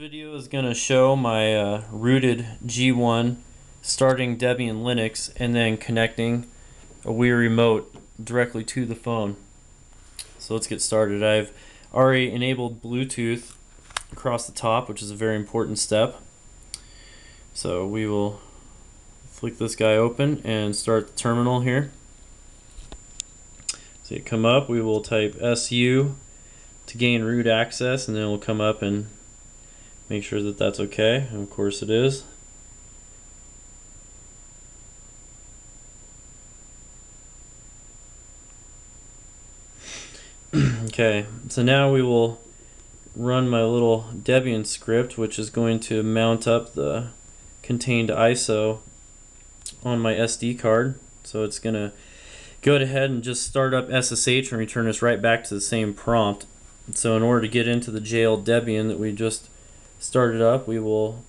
video is going to show my uh, rooted G1 starting Debian Linux and then connecting a Wii remote directly to the phone. So let's get started. I've already enabled Bluetooth across the top, which is a very important step. So we will flick this guy open and start the terminal here. See it come up, we will type SU to gain root access and then we'll come up and make sure that that's okay. And of course it is. Okay so now we will run my little Debian script which is going to mount up the contained ISO on my SD card. So it's gonna go ahead and just start up SSH and return us right back to the same prompt. So in order to get into the jailed Debian that we just start it up, we will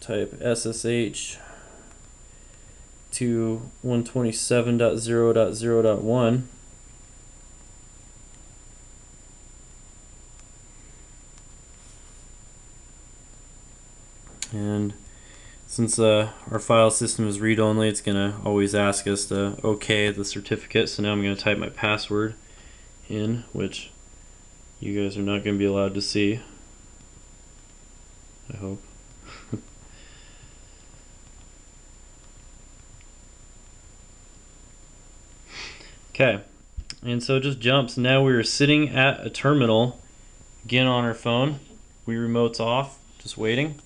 type SSH to 127.0.0.1 and since uh, our file system is read-only it's gonna always ask us to OK the certificate. So now I'm gonna type my password in which you guys are not gonna be allowed to see I hope. okay, and so it just jumps. Now we are sitting at a terminal, again on our phone. We remote's off, just waiting.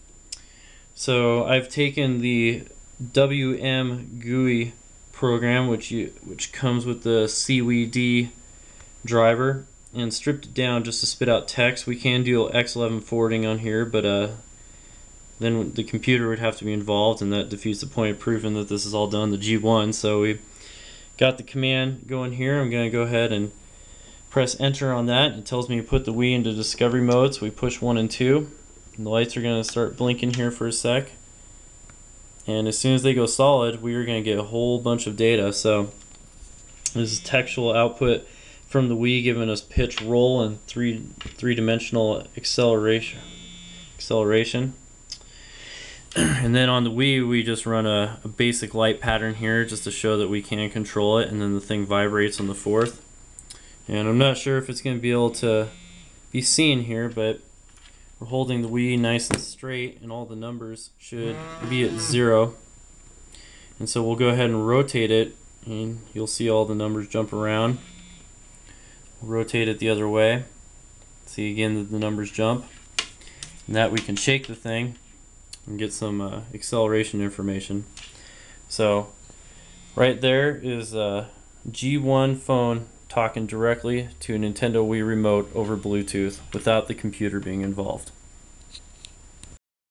So I've taken the WM GUI program, which you which comes with the cwiid driver, and stripped it down just to spit out text. We can do X11 forwarding on here, but uh, then the computer would have to be involved and that defeats the point of proving that this is all done the G1 so we got the command going here. I'm gonna go ahead and press enter on that. It tells me to put the Wii into discovery mode so we push 1 and 2 and the lights are gonna start blinking here for a sec. And as soon as they go solid we are gonna get a whole bunch of data. So this is textual output from the Wii giving us pitch roll and three three-dimensional acceleration acceleration and then on the Wii, we just run a, a, basic light pattern here just to show that we can control it, and then the thing vibrates on the fourth. And I'm not sure if it's going to be able to be seen here, but we're holding the Wii nice and straight, and all the numbers should be at zero. And so we'll go ahead and rotate it, and you'll see all the numbers jump around. We'll rotate it the other way. See again that the numbers jump. And that we can shake the thing and get some uh, acceleration information. So right there is a G1 phone talking directly to a Nintendo Wii remote over Bluetooth without the computer being involved.